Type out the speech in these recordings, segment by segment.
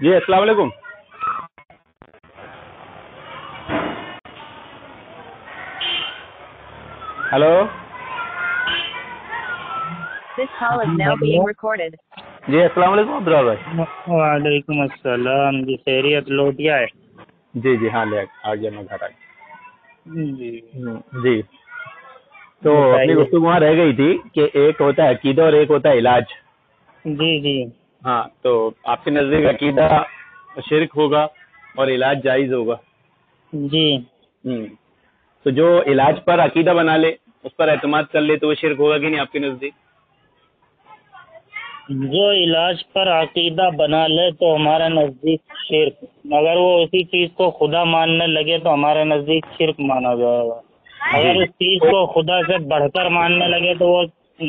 जी अस्सलाम वालेकुम। Hello. This call is now being recorded. जी अस्सलाम वालेकुम अब्दुल भाई। वालेकुम अस्सलाम जी खैरियत लोटिया है। जी जी हाँ ले आ- आ गया मैं घर आ गया। जी। जी। तो अपनी गुफ्तु वहाँ रह गई थी कि एक होता है अकीदा और एक होता है इलाज। जी जी। हाँ तो आपके नज़दीक अकीदा शिरक होगा और इलाज जायज़ होगा। जी। हम्म तो जो इलाज पर अकीदा बना ले उस पर एतमाद कर ले तो वो शिरक होगा कि नहीं आपके नज़दीक? जो इलाज पर अकीदा बना ले तो हमारे नज़दीक शिरक। अगर वो उसी चीज़ को खुदा मानने लगे तो हमारे नज़दीक शिरक माना जाएगा। अगर उस चीज़ को खुदा से बढ़कर मानने लगे तो वो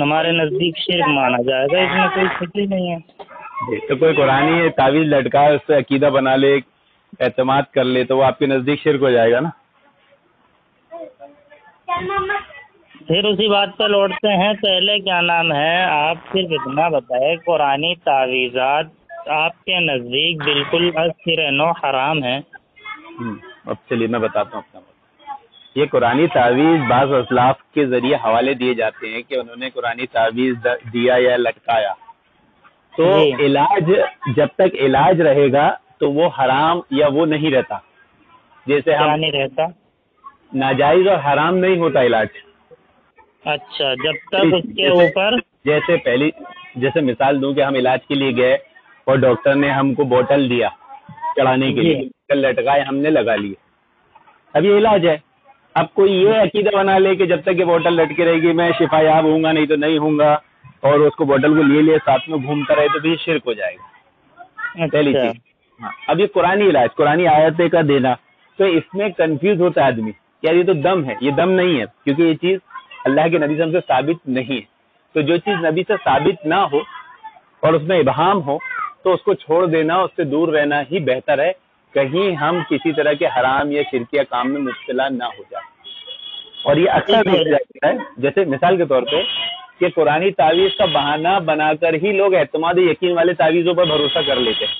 हमारे नज़दीक शिरक माना जाएगा। इसमें कोई छुट्टी नहीं है। तो कोई कुरानी तावीज़ लटका है उससे अकीदा बना ले एतमाद कर ले तो वो आपके नज़दीक शिरक हो जाएगा ना। फिर उसी बात पर लौटते हैं पहले क्या नाम है आप सिर्फ़ इतना बताए कुरानी तावीज़ात आपके नज़दीक बिल्कुल असरनो हराम है। हम्म, अब चलिए मैं बताता हूँ अपना। ये कुरानी तावीज़ बाज़ असलाफ के ज़रिए हवाले दिए जाते हैं कि उन्होंने कुरानी तावीज़ दिया या लटकाया। तो इलाज जब तक इलाज रहेगा तो वो हराम या वो नहीं रहता। जैसे हम नहीं रहता। नाजायज और हराम नहीं होता इलाज। अच्छा जब तक उसके ऊपर जैसे पहली जैसे मिसाल दूँ कि हम इलाज के लिए गए और डॉक्टर ने हमको बोतल दिया चढ़ाने के लिए। बोतल लटकाए हमने लगा लिए। अब ये इलाज है। अब कोई ये अकीदा बना ले कि जब तक ये बोतल लटकी रहेगी मैं शिफायाब हूँगा नहीं तो नहीं हूँगा और उसको बोतल को लिए लिए साथ में घूमता रहे तो भी शिरक हो जाएगा। पहली अच्छा चीज़। हाँ, अब ये कुरानी इलाज कुरानी आयत का देना तो इसमें कंफ्यूज होता है आदमी यार ये तो दम है ये दम नहीं है क्योंकि ये चीज़ अल्लाह के नबी से साबित नहीं है। तो जो चीज़ नबी से साबित ना हो और उसमें इबहम हो तो उसको छोड़ देना उससे दूर रहना ही बेहतर है कहीं हम किसी तरह के हराम या शिरकिया काम में मुब्तला ना हो जाए। और ये अक्सर। देखा जाता है जैसे मिसाल के तौर पे कि कुरानी तावीज का बहाना बनाकर ही लोग एतमाद यकीन वाले तावीज़ों पर भरोसा कर लेते हैं।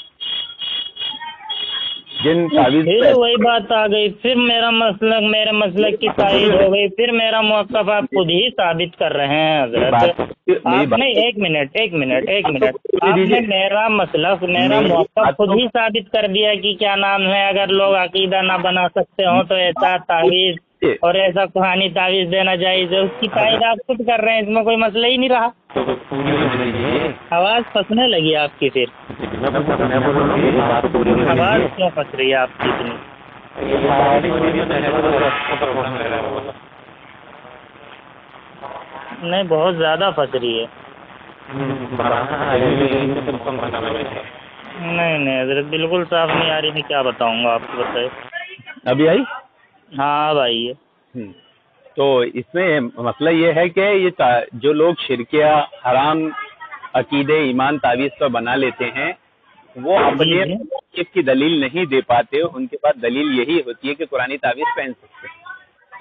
जिन तावीज़ फिर वही बात आ गई। फिर मेरा मसलक मेरे मसलक की तारीफ़ हो गई। फिर मेरा मौकफ आप खुद ही साबित कर रहे हैं हज़रत। बात- मेरी आप बात- नहीं एक मिनट एक मिनट एक मिनट। आपने मेरा मसलक मेरा मौकफ खुद ही साबित कर दिया कि क्या नाम है। अगर लोग अकीदा ना बना सकते हो तो ऐसा तावीज और ऐसा कुरानी तावीज देना जायज़ है उसकी तारीफ़ आप खुद कर रहे हैं इसमें कोई मसला ही नहीं रहा। आवाज़ फंसने लगी आपकी फिर। आवाज़ क्यों फंस रही है आपकी इतनी? नहीं बहुत ज़्यादा फंस रही है। नहीं नहीं हज़रत बिल्कुल साफ़ नहीं आ रही मैं क्या बताऊँगा आपको बताए। अभी आई? हाँ भाई है। हम्म। तो इसमें मसला ये है कि ये जो लोग शिरकिया हराम अकीदे ईमान तावीज़ पर बना लेते हैं वो अपने की दलील नहीं दे पाते उनके पास दलील यही होती है कि कुरानी तावीज़ पहन सकते हैं।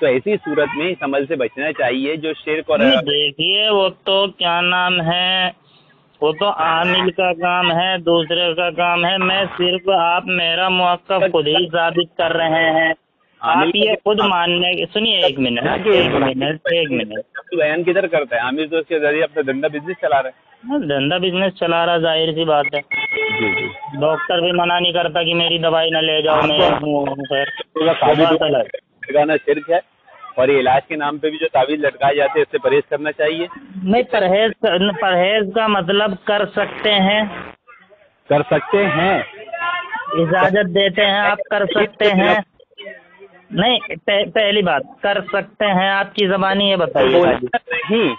तो ऐसी सूरत में इस अमल से बचना चाहिए जो शिरक और देखिए वो तो क्या नाम है? वो तो आमिल का काम है दूसरे का काम है। मैं सिर्फ़ आप मेरा मौकफ खुद ही साबित कर रहे हैं। आप ये खुद मानने सुनिए एक मिनट एक मिनट एक मिनट। बयान किधर करता है? आमिर तो उसके ज़रिए अपना धंधा बिज़नेस चला रहा हाँ, धंधा बिज़नेस चला रहा ज़ाहिर सी बात है। है डॉक्टर भी मना नहीं करता कि मेरी दवाई न ले जाओ मैं हूँ तो शिरक है और ये इलाज के नाम पे भी जो तावीज़ लटकाए जाते हैं इससे परहेज करना चाहिए। नहीं परहेज परहेज का मतलब कर सकते हैं। कर सकते हैं। इजाज़त देते हैं आप कर सकते हैं। नहीं पह, पहली बात कर सकते हैं आपकी जबानी ये बताइए। नहीं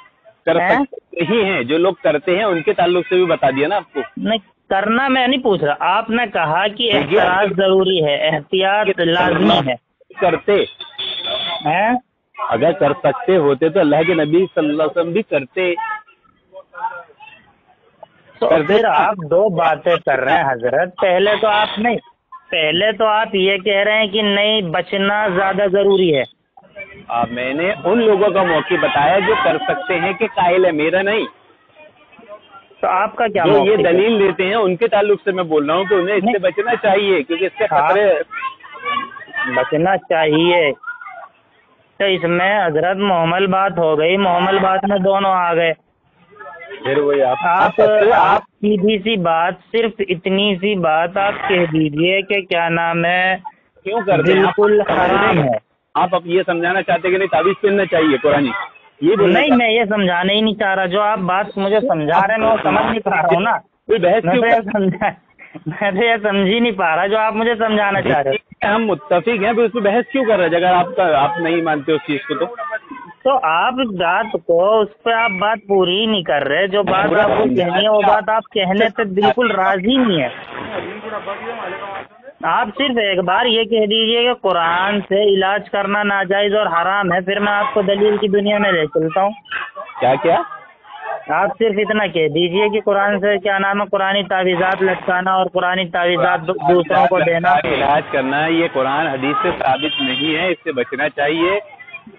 कर हैं? सकते ही हैं जो लोग करते हैं उनके ताल्लुक से भी बता दिया ना आपको। नहीं करना मैं नहीं पूछ रहा। आपने कहा कि एहतियात ज़रूरी है एहतियात लाजमी है। करते। हैं? अगर कर सकते होते तो अल्लाह के नबी सल्लल्लाहु अलैहि वसल्लम भी करते। तो फिर आप दो बातें कर रहे हैं हज़रत। पहले तो आप नहीं पहले तो आप ये कह रहे हैं कि नहीं बचना ज़्यादा ज़रूरी है। आ, मैंने उन लोगों का मौके बताया जो कर सकते हैं कि कायल है मेरा नहीं। तो आपका क्या जो ये दलील देते हैं उनके ताल्लुक से मैं बोल रहा हूँ कि उन्हें इससे बचना चाहिए क्योंकि इससे हाँ। खतरे बचना चाहिए। तो इसमें हज़रत मोहम्मल बात हो गई मोहम्मल बात में दोनों आ गए। फिर वही आप आप आप सीधी सी बात सिर्फ़ इतनी सी बात आप कह दीजिए कि क्या नाम है? क्यों करते हैं? बिल्कुल हराम है। आप अब ये समझाना चाहते कि नहीं ताबीज पहनना चाहिए पुरानी। ये नहीं मैं ये समझाना ही नहीं चाह रहा। जो आप बात मुझे समझा रहे हैं मैं वो समझ नहीं पा रहा हूँ ना। कोई बहस मैं क्यों तो ये कर- समझा मैं तो ये समझ ही नहीं पा रहा। जो आप मुझे समझाना चाह रहे हो। हम मुत्तफिक हैं इस पर बहस क्यों कर रहे हैं? अगर आपका आप नहीं मानते उस चीज़ को तो तो आप बात को उस पर आप बात पूरी ही नहीं कर रहे। जो बात आपको कहनी है वो बात आप कहने पे बिल्कुल राज़ी नहीं है। आप सिर्फ़ एक बार ये कह दीजिए कि कुरान से इलाज करना नाजायज और हराम है फिर मैं आपको दलील की दुनिया में ले चलता हूँ। क्या क्या आप सिर्फ़ इतना कह दीजिए कि कुरान से क्या नाम है? कुरानी तावीज़ात लटकाना और कुरानी तावीज़ात दूसरों को देना। इलाज करना ये कुरान हदीस से साबित नहीं है इससे बचना चाहिए।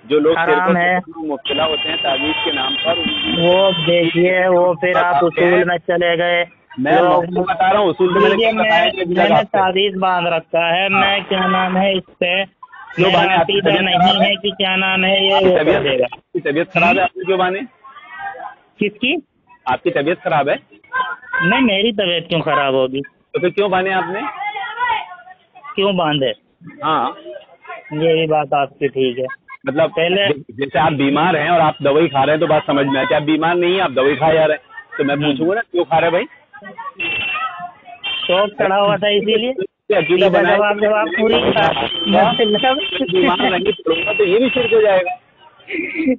जो लोग हराम है। मुब्तला होते हैं ताबीज के नाम पर वो देखिए वो फिर आप उसूल में चले गए। मैं बता रहा हूँ उसूल तो मैंने तावीज़ बाँध रखा है। मैं क्या नाम है इस पे क्यों मेरा बांधे? आपकी अकीदा तबीयत नहीं है? है कि क्या नाम है ये तबीयत देगा आपकी तबीयत खराब है आपकी क्यों बाने? किसकी? आपकी तबीयत खराब है? नहीं मेरी तबीयत क्यों खराब होगी? तो फिर क्यों बाने आपने? क्यों बांधे? हाँ। ये भी बात आपकी ठीक है। मतलब पहले- जैसे आप बीमार हैं और आप दवाई खा रहे हैं तो बात समझ में आती है। आप बीमार नहीं है आप दवाई खा जा रहे हैं। तो मैं। पूछूँगा ना क्यों खा रहे भाई? शौक चढ़ा हुआ था इसीलिए। तो ये भी शिरक हो जाएगा।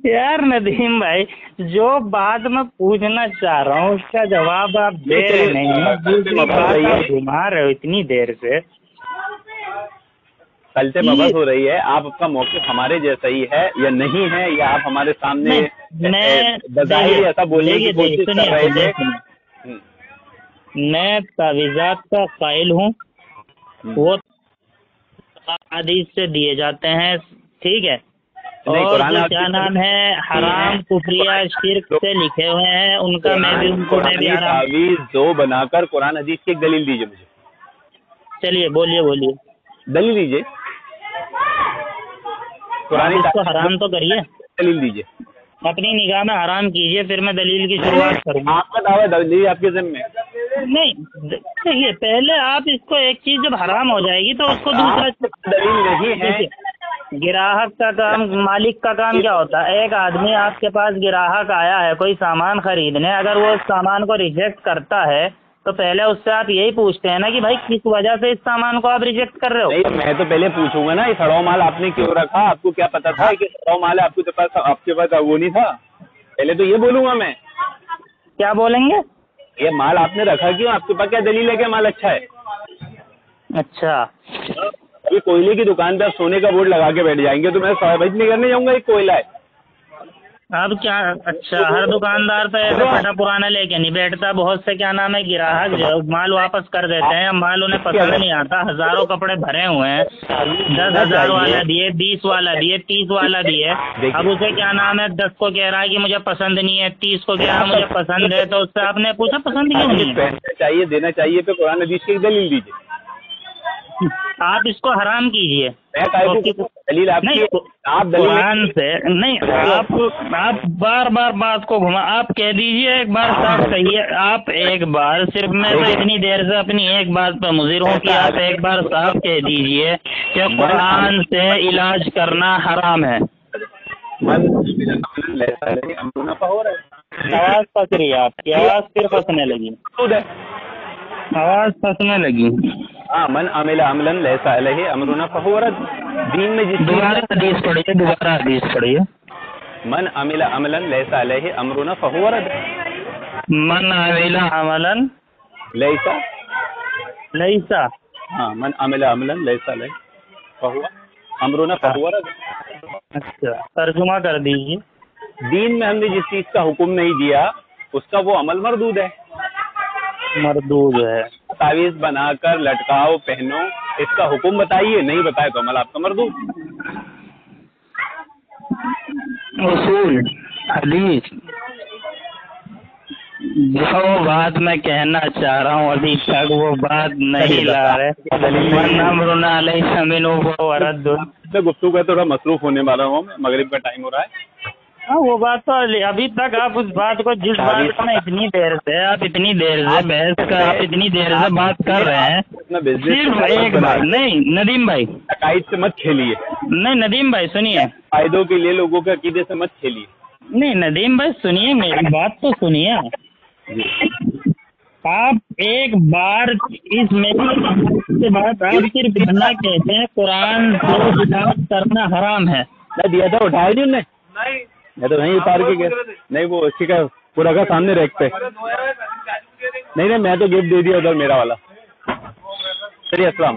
यार नदीम भाई जो बात मैं पूछना चाह रहा हूँ उसका जवाब आप दे रहे नहीं घुमा रहे हो इतनी देर से। कल से बहस हो रही है। आप आपका मौके हमारे जैसा ही है या नहीं है या आप हमारे सामने बजाहिर ऐसा बोलने की कोशिश कर रहे थे। हम्म, मैं तावीज़ात का कायल हूँ। हम्म। वो हदीस से दिए जाते हैं। ठीक है? और जो क्या नाम है हराम कुफरिया शिरक से लिखे हुए हैं। उनका मैं भी उनको मैं भी तावीज दो बनाकर कुरान हदीस की दलील दीजिए मुझे। चलिए बोलिए बोलिए। दलील दीजिए। आप इसको हराम तो करिए। दलील दीजिए। अपनी निगाह में हराम कीजिए फिर मैं दलील की शुरुआत करूँगा। आपका दावा दलील आपके जिम्मे नहीं देखिए पहले आप इसको एक चीज़ जब हराम हो जाएगी तो उसको दूसरा आपका दलील नहीं है। ग्राहक का काम मालिक का काम क्या होता है? एक आदमी आपके पास ग्राहक आया है कोई सामान खरीदने अगर वो उस सामान को रिजेक्ट करता है तो पहले उससे आप यही पूछते हैं ना कि भाई किस वजह से इस सामान को आप रिजेक्ट कर रहे हो? नहीं मैं तो पहले पूछूँगा ना ये सड़ाऊ माल आपने क्यों रखा? आपको क्या पता था कि सड़ाऊ माल है आपके पास आपके पास वो नहीं था? पहले तो ये बोलूँगा मैं। क्या बोलेंगे? ये माल आपने रखा क्यों? आपके पास क्या दलील है क्या माल अच्छा है? अच्छा। अभी कोयले की दुकान पे आप सोने का बोर्ड लगा के बैठ जाएँगे तो मैं साबित नहीं करने जाऊँगा ये कोयला है। अब क्या अच्छा हर दुकानदार तो ऐसे फटा पुराना लेके नहीं बैठता बहुत से क्या नाम है ग्राहक जो माल वापस कर देते हैं माल उन्हें पसंद नहीं आता हज़ारों कपड़े भरे हुए हैं दस हज़ार वाला दिए बीस वाला दिए तीस वाला दिए अब उसे क्या नाम है दस को कह रहा है कि मुझे पसंद नहीं है तीस को कह रहा है मुझे पसंद है तो उससे आपने पूछा पसंद क्यों नहीं है? चाहिए देना चाहिए तो कुरान हदीस की दलील दीजिए। आप इसको हराम कीजिए। दलील आपकी नहीं है। आप दलील कुरान से नहीं आप आप बार बार बात को घुमा आप कह दीजिए एक बार साफ़ कहिए आप एक बार सिर्फ़ मैं तो इतनी देर से अपनी एक बात पर मुजिर हूँ कि आप एक बार साफ़ कह दीजिए कि कुरान से इलाज करना हराम है। है। आवाज़ फंस रही है आपकी आवाज़ फिर फंसने लगी। आवाज़ फंसने लगी। हाँ मन अमिला अमलन लैसा अलैहि अमरुना फहुरत दीन में जिस दोबारा हदीस पढ़िए दोबारा हदीस पढ़िए। मन अमिला अमलन लैसा अलैहि अमरुना फहुरत मन अमिला अमलन लैसा? लईसा हाँ मन अमिला अमलन लैसा अलैहि फहुआ अमरुना फहुरत अच्छा तर्जुमा कर दीजिए। दीन में हमने जिस चीज़ का हुक्म नहीं दिया उसका वो अमल मरदूद है। मरदूद है। तावीज बनाकर लटकाओ पहनो। इसका हुक्म बताइए नहीं बताए तो अमल आपका उसूल हदीस जो बात मैं कहना चाह रहा हूँ अभी तक वो बात नहीं ला रहे। गुफ्तु का थोड़ा मसरूफ होने वाला हूँ मगरिब का टाइम हो रहा है। हाँ वो बात तो अभी तक आप उस बात को जिस बात को मैं इतनी देर से आप इतनी देर से बहस का आप इतनी देर से बात कर रहे हैं। सिर्फ़ एक बार नहीं नदीम भाई। अकाइद से मत खेलिए। नहीं नदीम भाई सुनिए। फायदों के लिए लोगों के अकीदे से मत खेलिए। नहीं नदीम भाई सुनिए मेरी बात तो सुनिए। आप एक बार इस मेरी से बात आप सिर्फ़ इतना कहते हैं कुरान से बिदात करना हराम है। मैं दिया था उठाया नहीं उनने? मैं तो वहीं पार्क के नहीं वो उसी का पूरा का सामने रैक पे। नहीं नहीं मैं तो गिफ्ट दे दिया उधर मेरा वाला। चलिए असला